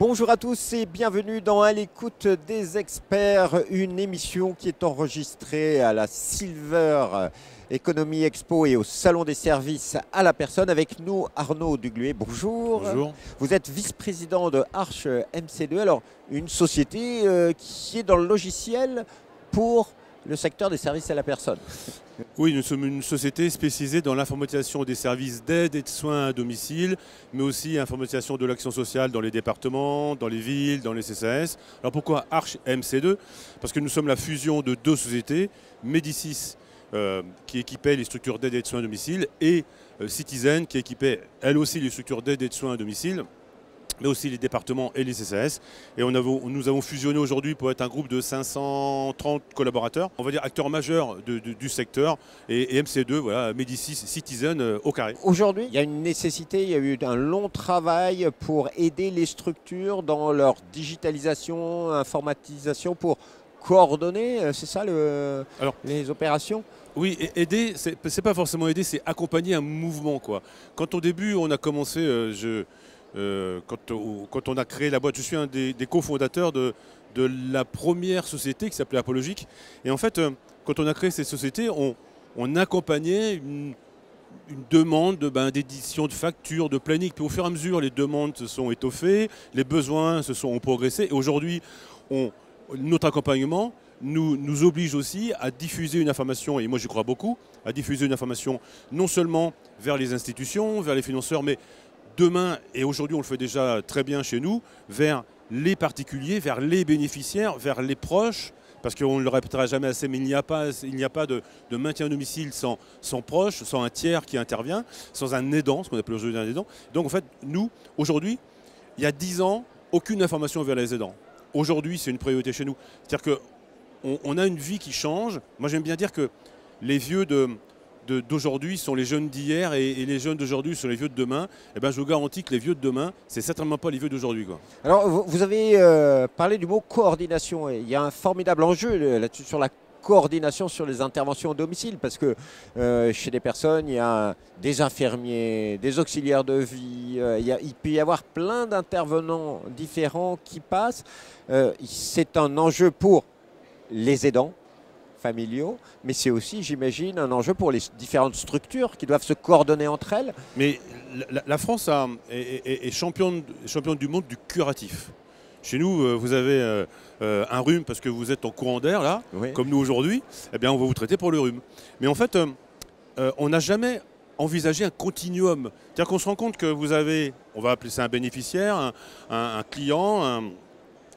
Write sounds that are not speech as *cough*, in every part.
Bonjour à tous et bienvenue dans À l'écoute des experts, une émission qui est enregistrée à la Silver Economy Expo et au Salon des services à la personne. Avec nous, Arnaud Dugluet. Bonjour. Bonjour. Vous êtes vice-président de Arch MC2. Alors, une société euh, qui est dans le logiciel pour le secteur des services à la personne. *laughs* Oui, nous sommes une société spécialisée dans l'informatisation des services d'aide et de soins à domicile, mais aussi l'informatisation de l'action sociale dans les départements, dans les villes, dans les CCAS. Alors pourquoi Arch MC2 Parce que nous sommes la fusion de deux sociétés, Médicis euh, qui équipait les structures d'aide et de soins à domicile et euh, Citizen qui équipait elle aussi les structures d'aide et de soins à domicile mais aussi les départements et les CCAS. Et on nous avons fusionné aujourd'hui pour être un groupe de 530 collaborateurs, on va dire acteurs majeurs du secteur, et, MC2, voilà, Médicis Citizen euh, au carré. Aujourd'hui, il y a une nécessité, il y a eu un long travail pour aider les structures dans leur digitalisation, informatisation, pour coordonner, euh, c'est ça le, les opérations? oui, aider, c'est pas forcément aider, c'est accompagner un mouvement. Quoi. Quand au début on a commencé, euh, je, euh, quand, on a créé la boîte. Je suis un des, cofondateurs de, la première société qui s'appelait Apologique. Et en fait, euh, quand on a créé cette société, on, accompagnait une, demande ben, d'édition de factures, de planning. Puis au fur et à mesure, les demandes se sont étoffées, les besoins se sont progressés. Et aujourd'hui, notre accompagnement nous, oblige aussi à diffuser une information, et moi je crois beaucoup, à diffuser une information non seulement vers les institutions, vers les financeurs, mais demain, et aujourd'hui on le fait déjà très bien chez nous, vers les particuliers, vers les bénéficiaires, vers les proches, parce qu'on ne le répétera jamais assez, mais il n'y a pas, de, maintien à domicile sans, sans proche, sans un tiers qui intervient, sans un aidant, ce qu'on appelle aujourd'hui un aidant. Donc en fait, nous, aujourd'hui, il y a 10 ans, aucune information vers les aidants. Aujourd'hui, c'est une priorité chez nous. C'est-à-dire qu'on on a une vie qui change. Moi, j'aime bien dire que les vieux de, d'aujourd'hui sont les jeunes d'hier et, les jeunes d'aujourd'hui sont les vieux de demain, eh ben, je vous garantis que les vieux de demain, c'est certainement pas les vieux d'aujourd'hui. Alors, vous, avez euh, parlé du mot coordination. Il y a un formidable enjeu euh, là-dessus sur la coordination sur les interventions au domicile parce que euh, chez des personnes, il y a des infirmiers, des auxiliaires de vie, il, peut y avoir plein d'intervenants différents qui passent. c'est un enjeu pour les aidants, familiaux, mais c'est aussi, j'imagine, un enjeu pour les différentes structures qui doivent se coordonner entre elles. Mais la, France a, est, championne, du monde du curatif. Chez nous, euh, vous avez euh, euh, un rhume parce que vous êtes en courant d'air, là, comme nous aujourd'hui, eh bien, on va vous traiter pour le rhume. Mais en fait, on n'a jamais envisagé un continuum. C'est-à-dire qu'on se rend compte que vous avez, on va appeler ça un bénéficiaire, un, un client, un,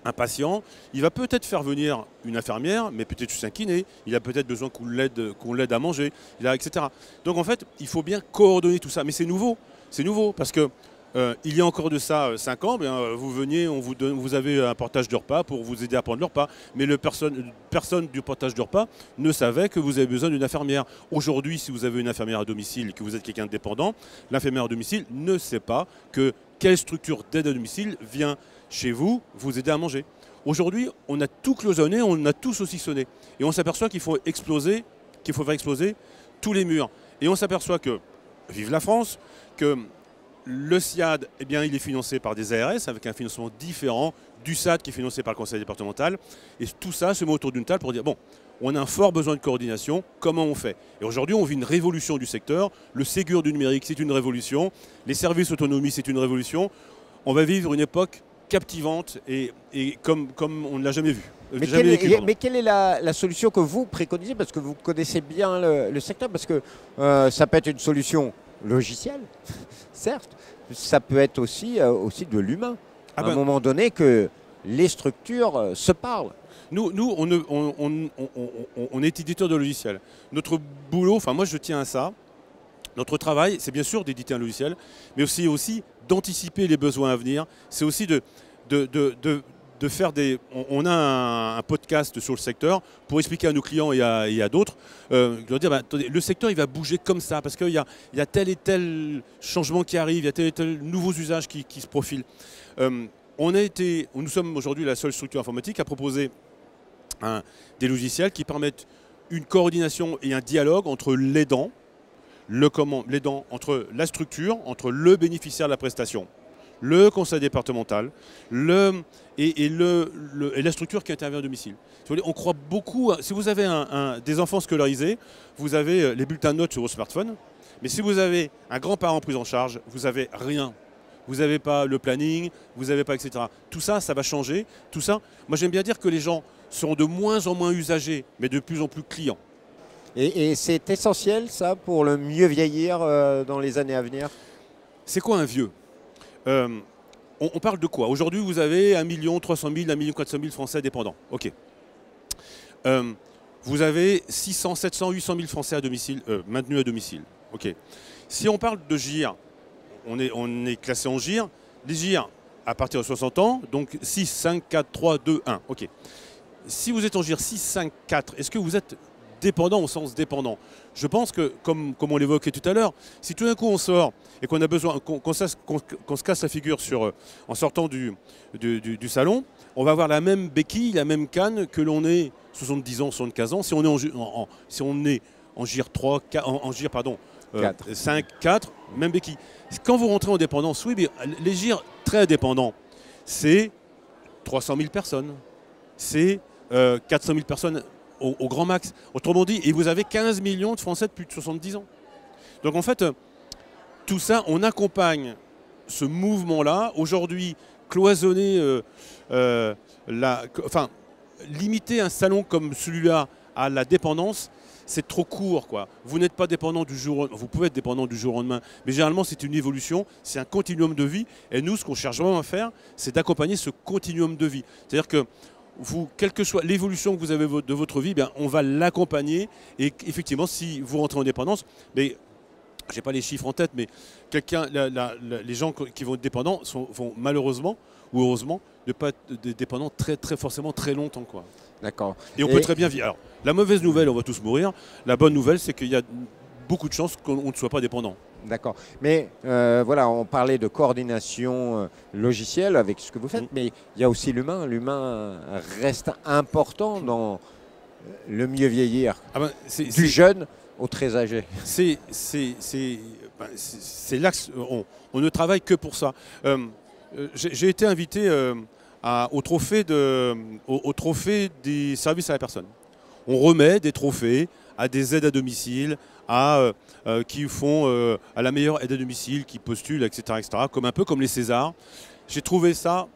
un patient, il va peut-être faire venir une infirmière, mais peut-être juste un kiné, il a peut-être besoin qu'on l'aide, qu'on l'aide à manger, etc. Donc en fait, il faut bien coordonner tout ça. Mais c'est nouveau, c'est nouveau, parce que euh, il y a encore de ça 5 euh, ans, bien, euh, vous veniez, on vous, avez un portage de repas pour vous aider à prendre le repas, mais personne, du portage de repas ne savait que vous avez besoin d'une infirmière. Aujourd'hui, si vous avez une infirmière à domicile que vous êtes quelqu'un de dépendant, l'infirmière à domicile ne sait pas que quelle structure d'aide à domicile vient chez vous vous aider à manger. Aujourd'hui, on a tout cloisonné, on a tout saucissonné. Et on s'aperçoit qu'il faut exploser, qu'il faut faire exploser tous les murs. Et on s'aperçoit que, vive la France, que le SIAD, eh bien, il est financé par des ARS avec un financement différent du SAD qui est financé par le conseil départemental. Et tout ça se met autour d'une table pour dire, bon, on a un fort besoin de coordination, comment on fait? Et aujourd'hui, on vit une révolution du secteur. Le Ségur du numérique, c'est une révolution. Les services autonomie, c'est une révolution. On va vivre une époque captivante et, comme, comme on ne l'a jamais vu. Mais, quelle est, la, solution que vous préconisez? Parce que vous connaissez bien le, secteur, parce que euh, ça peut être une solution logicielle, *laughs* certes, ça peut être aussi, euh, aussi de l'humain. Ah à un ben- moment donné que les structures euh, se parlent. Nous, nous on, on, on, est éditeur de logiciels. Notre boulot, enfin moi je tiens à ça, notre travail, c'est bien sûr d'éditer un logiciel, mais aussi, aussi d'anticiper les besoins à venir. C'est aussi de, de, de, faire des... On, a un, podcast sur le secteur pour expliquer à nos clients et à, d'autres, euh, dire, bah, le secteur il va bouger comme ça, parce qu'il y a, y a tel et tel changement qui arrive, il y a tel et tel nouveaux usages qui, se profilent. Euh, on a été, nous sommes aujourd'hui la seule structure informatique à proposer des logiciels qui permettent une coordination et un dialogue entre l'aidant, le comment, l'aidant entre la structure, entre le bénéficiaire de la prestation, le conseil départemental et, la structure qui intervient à domicile. on croit beaucoup, si vous avez des enfants scolarisés, vous avez euh, les bulletins de notes sur vos smartphones, mais si vous avez un grand-parent pris en charge, vous n'avez rien. Vous n'avez pas le planning, vous n'avez pas, etc. Tout ça, ça va changer. Tout ça, moi j'aime bien dire que les gens seront de moins en moins usagers, mais de plus en plus clients. Et, c'est essentiel, ça, pour le mieux vieillir euh, dans les années à venir? C'est quoi un vieux? Euh, on, parle de quoi? Aujourd'hui, vous avez 1 300 000, 1 400 000 Français dépendants. OK. Euh, vous avez 600, 700, 800 000 Français à domicile, maintenus à domicile. Si on parle de GIR, on est, on est classé en GIR. Les GIR, à partir de 60 ans, donc 6, 5, 4, 3, 2, 1. OK. Si vous êtes en GIR 6, 5, 4, est-ce que vous êtes dépendant au sens dépendant. Je pense que, comme, comme on l'évoquait tout à l'heure, si tout d'un coup on sort et qu'on a besoin, qu'on se casse la figure sur, euh, en sortant du, du, salon, on va avoir la même béquille, la même canne que l'on est 70 ans, 75 ans. Si on est en, si on est en GIR 3, en, GIR, pardon, 5, euh, 4, même béquille. Quand vous rentrez en dépendance, oui, les GIR très dépendants, c'est 300 000 personnes, c'est 400 euh, 000 personnes au, grand max. Autrement dit, et vous avez 15 millions de Français de plus de 70 ans. Donc en fait, tout ça, on accompagne ce mouvement-là. Aujourd'hui, cloisonner, euh, euh, enfin, limiter un salon comme celui-là à la dépendance, c'est trop court. Quoi. Vous n'êtes pas dépendant du jour Vous pouvez être dépendant du jour au lendemain, mais généralement, c'est une évolution, c'est un continuum de vie. Et nous, ce qu'on cherche vraiment à faire, c'est d'accompagner ce continuum de vie. C'est-à-dire que vous, quelle que soit l'évolution que vous avez de votre vie, bien, on va l'accompagner. Et effectivement, si vous rentrez en dépendance, mais je n'ai pas les chiffres en tête, mais quelqu'un, les gens qui vont être dépendants sont, vont malheureusement ou heureusement ne pas être dépendants très, très forcément très longtemps. Quoi. D'accord. Et on peut très bien vivre. Alors, la mauvaise nouvelle, on va tous mourir. La bonne nouvelle, c'est qu'il y a beaucoup de chances qu'on ne soit pas dépendant. D'accord. Mais euh, voilà, on parlait de coordination euh, logicielle avec ce que vous faites, mais il y a aussi l'humain. L'humain reste important dans euh, le mieux vieillir, ah ben, du jeune au très âgé. C'est ben, l'axe. On, on, ne travaille que pour ça. J'ai été invité au, trophée de, au trophée des services à la personne. On remet des trophées à des aides à domicile, euh, euh, qui font euh, à la meilleure aide à domicile, qui postulent, etc., etc., comme un peu comme les Césars. J'ai trouvé ça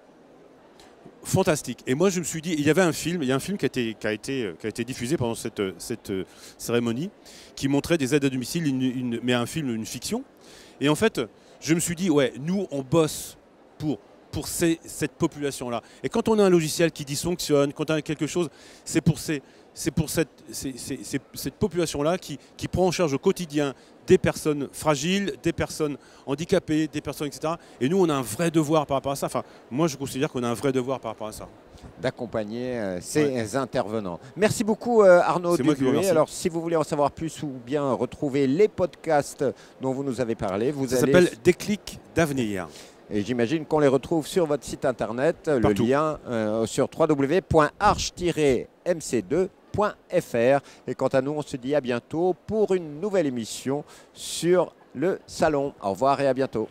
fantastique. Et moi, je me suis dit, il y avait un film, il y a un film qui a été, qui a été, qui a été diffusé pendant cette, cette cérémonie, qui montrait des aides à domicile, mais un film, une fiction. Et en fait, je me suis dit, ouais, nous, on bosse pour pour cette population-là. Et quand on a un logiciel qui dysfonctionne, quand on a quelque chose, c'est pour ces, c'est pour cette, cette population-là qui, qui, prend en charge au quotidien des personnes fragiles, des personnes handicapées, des personnes, etc. Et nous, on a un vrai devoir par rapport à ça. Enfin, moi, je considère qu'on a un vrai devoir par rapport à ça. D'accompagner euh, ces intervenants. Merci beaucoup, euh, Arnaud Dubué. Alors, si vous voulez en savoir plus ou bien retrouver les podcasts dont vous nous avez parlé, vous ça s'appelle Déclic d'avenir. Et j'imagine qu'on les retrouve sur votre site internet, le lien euh, sur www.arch-mc2 et quant à nous, on se dit à bientôt pour une nouvelle émission sur le salon. Au revoir et à bientôt.